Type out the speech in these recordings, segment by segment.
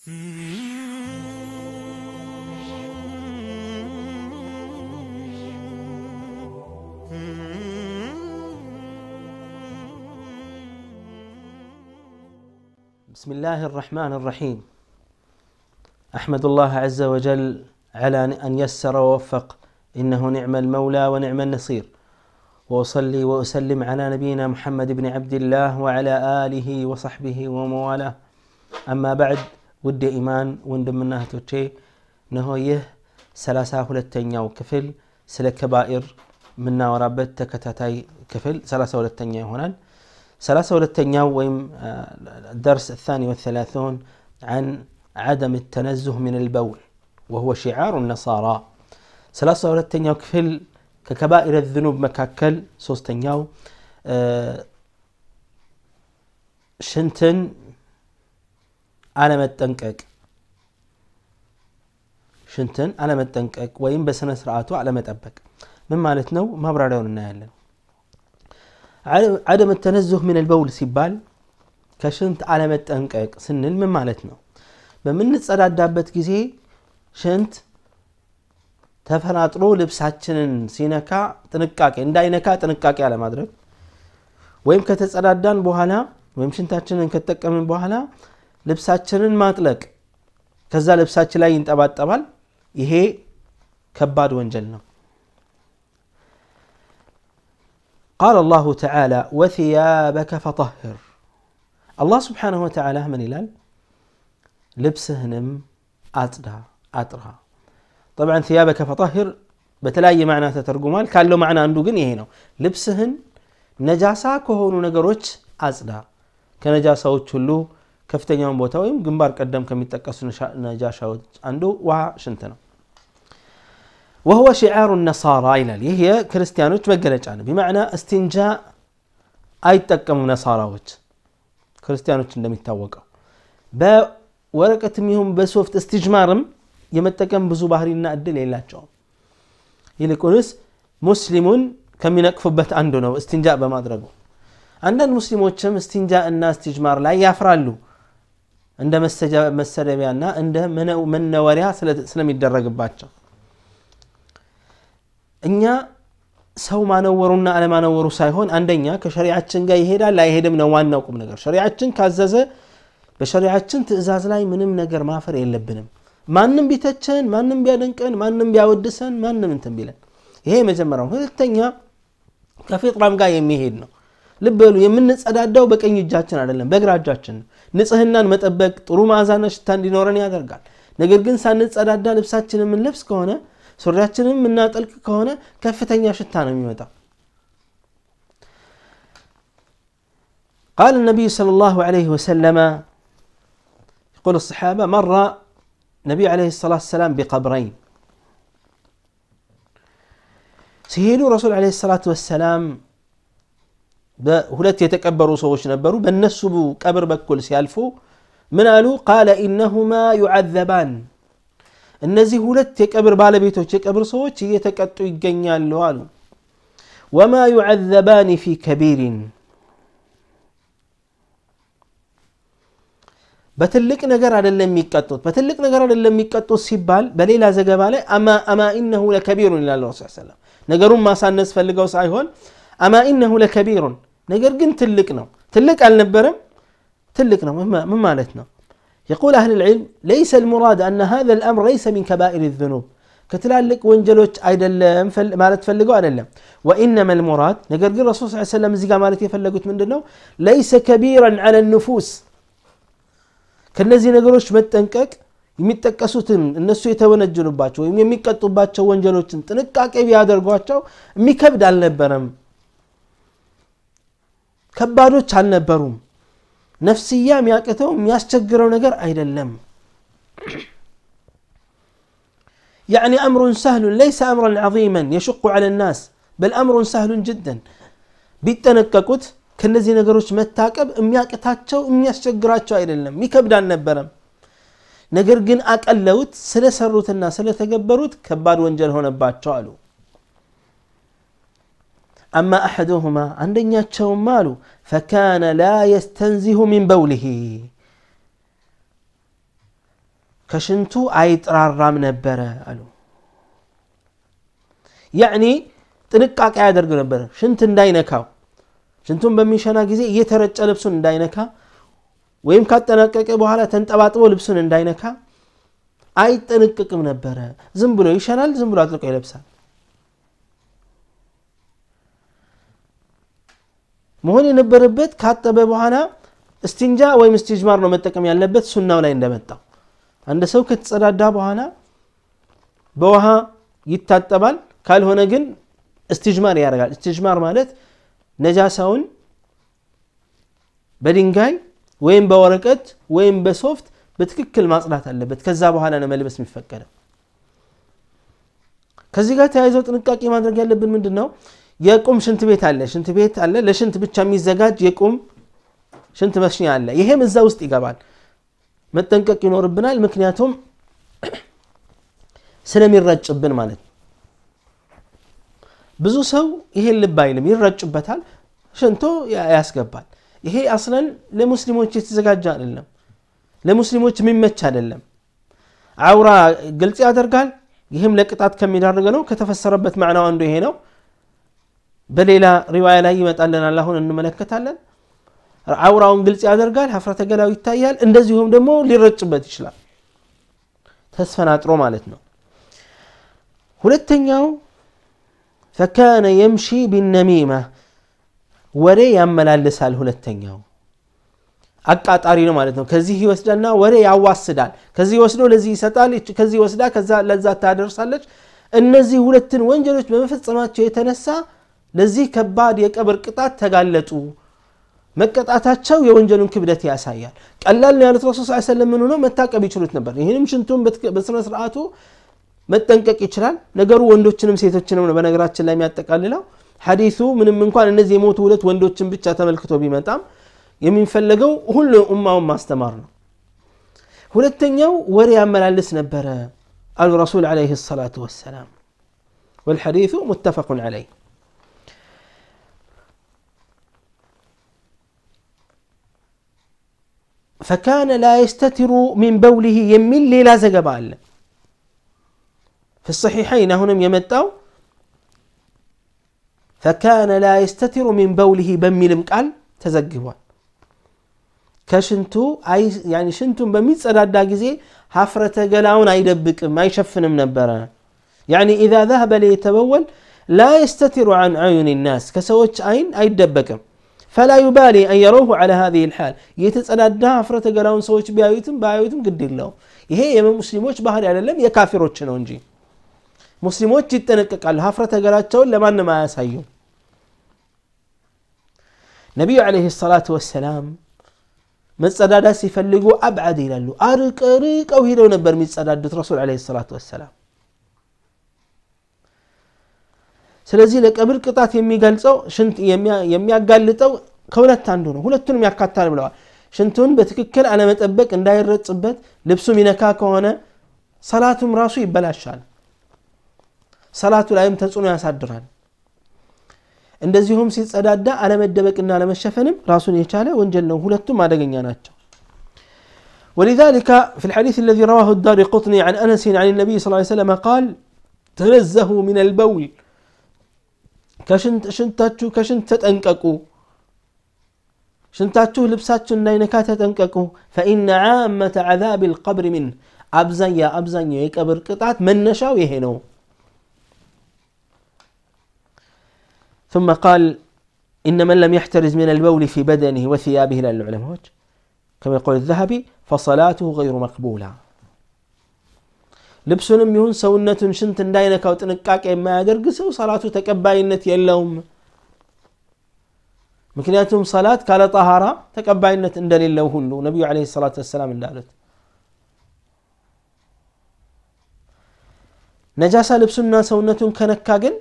بسم الله الرحمن الرحيم. أحمد الله عز وجل على أن يسر ووفق. إنه نعم المولى ونعم النصير. وأصلي وأسلم على نبينا محمد بن عبد الله وعلى آله وصحبه وموالاه أما بعد ود إيمان وندمنا توتشي نهو يه سلاسة ሁለተኛው ክፍል ስለ ከባኢር የምናወራበት ተከታታይ ክፍል ሰላሳ ሁለተኛ ይሆናል ሰላሳ ሁለተኛው ወይም الدرس الثاني والثلاثون عن عدم التنزه من البول وهو شعار النصارى ሰላሳ ሁለተኛው ክፍል ከከባኢር الذنوب መካከል ሶስተኛው ሽንትን አለመጠንቀቅ ሽንትን አለመጠንቀቅ ወይም በስነ ስርዓቱ አለመጠበቅ ምን ማለት ነው ማብራሪያውን እናያለን አደም ተነዙህ ምን ልበውል ሲባል ከሽንት አለመጠንቀቅ ስንል ምን ማለት ነው በምንጸዳዳበት ጊዜ ሽንት ተፈናጥሮ ልብሳችንን ሲነካ ጥንቃቄ እንዳይነካ ጥንቃቄ አለማድረግ ወይም ከተጸዳዳን በኋላ ወይም ሽንታችንን ከተጠቀምን በኋላ ልብሳችንን ማጥለቅ ከዛ ልብሳችን ላይ ይንጠባጠባል ይሄ ከባድ ወንጀል ነው قال الله تعالى وثيابك فطهر الله سبحانه وتعالى من ይላል ልብስህንም አጽዳ አጥራ طبعا ثيابك فطهر በተለያየ ማዕና ተተርጉሟል ካለው ማዕና አንዱ ግን ይሄ ነው ልብስህን ነጃሳ ከሆኑ ነገሮች አጽዳ ከነጃሳዎች ሁሉ ከፍተኛውን ቦታ ወይም ግንባር ቀደም ከሚጠቀሱ ነጃሻዎች አንዱ ውሃ ሽንት ነው وهو شعار النصارى ይላል ይህ የክርስቲያኖች መገለጫ ነው ቢማዕና እስትንጃ አይጠቀሙ ነሳራዎች ክርስቲያኖች እንደሚታወቀው በወረቀትም ይሁን በሶፍት እስትጅማርም የመጠቀም ብዙ ባህሪና እድል የላቸውም ይልቁንስ ሙስሊሙን ከሚነቅፉበት አንዱ ነው እስትንጃ በማድረጉ አንዳንድ ሙስሊሞችም እስትንጃ እና እስትጅማር ላይ ያፍራሉ እንደ መሰደቢያና እንደ መነወሪያ ስለሚደረግባቸው። እኛ ሰው ማነወሩና አለማነወሩ ሳይሆን አንደኛ ከሸሪዓችን ጋር ይሄዳል አይሄድም ነው ዋናው ቁም ነገር። ሸሪዓችን ካዘዘ በሸሪዓችን ትእዛዝ ላይ ምንም ነገር ማፈር የለብንም። ማንም ቢተቸን ማንም ቢያደንቀን ማንም ቢያወድሰን ማንም እንትን ቢለን ይሄ የመጀመሪያው። ሁለተኛ ከፊጥራም ጋር የሚሄድ ነው ልብ በሉ የምንጸዳዳው በቀኝ እጃችን አይደለም በግራ እጃችን ነው ንጽህናን መጠበቅ ጥሩ መዓዛና ሽታ እንዲኖረን ያደርጋል ነገር ግን ሳንጸዳዳ ልብሳችን የምንለብስ ከሆነ ሱሪያችንም የምናጠልቅ ከሆነ ከፍተኛ ሽታ ነው የሚመጣው قال النبي صلى الله عليه وسلم يقول الصحابة مر النبي عليه الصلاة والسلام بقبرين ሲሄዱ ረሱል ለ ሰላት ወሰላም በሁለት የተቀበሩ ሰዎች ነበሩ በእነሱ ቀብር በኩል ሲያልፉ ምን አሉ ቃለ ኢነሁማ ዩዓዘባን እነዚህ ሁለት የቀብር ባለቤቶች የቀብር ሰዎች እየተቀጡ ይገኛሉ አሉ ወማ ዩዓዘባን ፊ ከቢሪን በትልቅ ነገር አይደለም የሚቀጡት በትልቅ ነገር አይደለም የሚቀጡት ሲባል በሌላ ዘገባ ላይ አማ ኢነሁ ለከቢሩን ይላል ረሱ ሰለም ነገሩን ማሳነስ ፈልገው ሳይሆን አማ ኢነሁ ለከቢሩን ነገር ግን ትልቅ ነው ትልቅ አልነበረም ትልቅ ነው ምን ማለት ነው يقول أهل العلم ليس المراد أن هذا الأمر ليس من كبائر الذنوب كتلالك وانجلوش أيدلم ما تفلقوا أيدلم وإنما المراد نقر الرسول صلى الله عليه وسلم زيقا مالتي فلقوا من دنو ليس كبيرا على النفوس ከነዚህ ነገሮች መጠንቀቅ የሚጠቀሱትን እነሱ የተወነጀሉባቸው ወይም የሚቀጡባቸው ወንጀሎችን ጥንቃቄ ቢያደርጓቸው የሚከብድ አልነበረም ከባዶች አልነበሩም ነፍስያ የሚያቅተው የሚያስቸግረው ነገር አይደለም يعني أمر سهل ليس أمرا عظيما يشق على الناس بل أمر سهل جدا ቢጠነቀቁት ከነዚህ ነገሮች መታቀብ የሚያቅታቸው የሚያስቸግራቸው አይደለም የሚከብድ አልነበረም ነገር ግን አቀለውት ስለሰሩትና ስለተገበሩት ከባድ ወንጀል ሆነባቸው አሉ أما أحدهما عندنا مالو فكان لا يستنزه من بوله ከሽንቱ አይጥራራም ነበረ አሉ ያዕኒ ጥንቃቄ ያደርግ ነበረ ሽንት እንዳይነካው ሽንቱን በሚሸና ጊዜ እየተረጨ ልብሱን እንዳይነካ ወይም ካጠናቀቀ በኋላ ተንጠባጥቦ ልብሱን እንዳይነካ አይጠነቅቅም ነበረ ዝም ብሎ ይሸናል ዝም ብሎ አጥልቆ ይለብሳል መሆን የነበረበት ካጠበ በኋላ እስቲንጃ ወይም እስቲጅማር ነው መጠቀም ያለበት ሱናው ላይ እንደመጣው። አንድ ሰው ከተጸዳዳ በኋላ በውሃ ይታጠባል ካልሆነ ግን እስትጅማር ያደርጋል። እስትጅማር ማለት ነጃሳውን በድንጋይ ወይም በወረቀት ወይም በሶፍት በትክክል ማጽዳት አለበት። ከዛ በኋላ ነው መልበስ የሚፈቀደው። ከዚህ ጋር ተያይዘው ጥንቃቄ ማድረግ ያለብን ምንድን ነው የቁም ሽንት ቤት አለ። ሽንት ቤት አለ። ለሽንት ብቻ የሚዘጋጅ የቁም ሽንት መሽኛ አለ። ይሄም እዛ ውስጥ ይገባል። መጠንቀቅ ይኖርብናል። ምክንያቱም ስለሚረጭብን ማለት ነው። ብዙ ሰው ይሄን ልብ አይልም። ይረጭበታል ሽንቶ ያስገባል። ይሄ አስለን ለሙስሊሞች የተዘጋጀ አይደለም። ለሙስሊሞች የሚመች አይደለም። አውራ ግልጽ ያደርጋል። ይህም ለቅጣት ከሚዳርገ ነው። ከተፈሰረበት ማዕናው አንዱ ይሄ ነው በሌላ ሪዋያ ላይ ይመጣልናል። አሁን እንመለከታለን። አውራውን ግልጽ ያደርጋል ሀፍረተ ገላው ይታያል። እንደዚሁም ደግሞ ሊረጭበት ይችላል። ተስፈናጥሮ ማለት ነው። ሁለተኛው ፈካነ የምሺ ቢነሚማ ወሬ ያመላልሳል። ሁለተኛው አቃጣሪ ነው ማለት ነው። ከዚህ ይወስዳና ወሬ ያዋስዳል። ከዚህ ወስዶ ለዚህ ይሰጣል ከዚህ ወስዳ ከዛ ለዛ ታደርሳለች። እነዚህ ሁለትን ወንጀሎች በመፈጸማቸው የተነሳ ለዚህ ከባድ የቀብር ቅጣት ተጋለጡ መቀጣታቸው የወንጀሉን ክብደት ያሳያል ቀላል ነው ያሉት ረሱል ስ ሰለም ምን ሆኖ መታቀብ ይችሉት ነበር ይህንም ሽንቱን በስነ ስርዓቱ መጠንቀቅ ይችላል ነገሩ ወንዶችንም ሴቶችንም ነው በነገራችን ላይ የሚያጠቃልለው ሐዲሱ ምንም እንኳን እነዚህ የሞቱ ሁለት ወንዶችን ብቻ ተመልክቶ ቢመጣም የሚፈለገው ሁሉ ኡማውን ማስተማር ነው ሁለተኛው ወሬ ያመላልስ ነበረ አሉ ረሱል عليه الصلاة والسلام والحديث متفق عليه فكان لا يستتر من بوله يمين ليلا زقبال في الصحيحين هنا يمتاو فكان لا يستتر من بوله بميل مقال تزقبا كشنتو أي يعني شنتو بميت صداد داغزي حفرته غلاون أي دبك ما يشفنم نبره يعني إذا ذهب ليتبول لا يستتر عن عيون الناس كسوتش أين أي دبكم. فلا يبالي أن يروه على هذه الحال. يتسأل الدافرة تقلون سويت بأيوتم بأيوتم قد الله يهي يمن مسلموش بحر على لم يكافر وشنونجي مسلموش يتنقق على الهافرة تقلون لما أنما يسايو نبي عليه الصلاة والسلام من صداد سيفلقوا أبعد إلى له أرق أرق أو هيدو نبر من صداد رسول عليه الصلاة والسلام. ስለዚህ ለቀብር ቅጣት የሚገልጸው ሽንት የሚያጋልጠው ከሁለት አንዱ ነው ሁለቱንም ያካታል ብለዋል ሽንቱን በትክክል አለመጠበቅ እንዳይረጽበት ልብሱ ሚነካ ከሆነ ሰላቱም ራሱ ይበላሻል ሰላቱ ላይም ተጽዕኖ ያሳድራል እንደዚሁም ሲጸዳዳ አለመደበቅና አለመሸፈንም ራሱን የቻለ ወንጀል ነው ሁለቱም አደገኛ ናቸው ولذلك في الحديث الذي رواه الدار قطني عن أنس عن النبي صلى الله عليه وسلم قال تنزهوا من البول كشنت شنتاتشو كشنت تتنككو شنتاتشو لبساتشو النينكا تتنككو فإن عامة عذاب القبر منه أبزن يا أبزن يا يكبر قطعت من نشاو يهنو ثم قال إن من لم يحترز من البول في بدنه وثيابه لا العلماء. كما يقول الذهبي فصلاته غير مقبولة. ልብሱንም ይሁን ሰውነቱን ሽንት እንዳይነካው ጥንቃቄ የማያደርግ ሰው ሰላቱ ተቀባይነት የለውም ምክንያቱም ሰላት ካለ ጠሃራ ተቀባይነት እንደሌለው ሁሉ ነቢዩ ለ ሰላት ወሰላም እንዳሉት ነጃሳ ልብሱና ሰውነቱን ከነካ ግን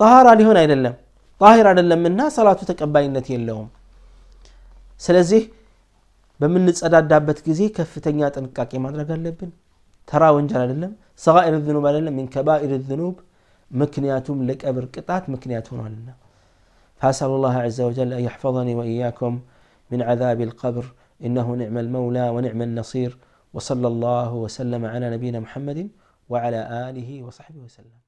ጠሃራ ሊሆን አይደለም ጣሂር አይደለምና ሰላቱ ተቀባይነት የለውም ስለዚህ በምንጸዳዳበት ጊዜ ከፍተኛ ጥንቃቄ ማድረግ አለብን ተራ ወንጀል አይደለም ሰጋኢር ዝኑብ አይደለም ሚን ከባኢር ዝኑብ ምክንያቱም ለቀብር ቅጣት ምክንያት ሆኗልና فأسأل الله عز وجل أن يحفظني وإياكم من عذاب القبر إنه نعم المولى ونعم النصير وصلى الله وسلم على نبينا محمد وعلى آله وصحبه وسلم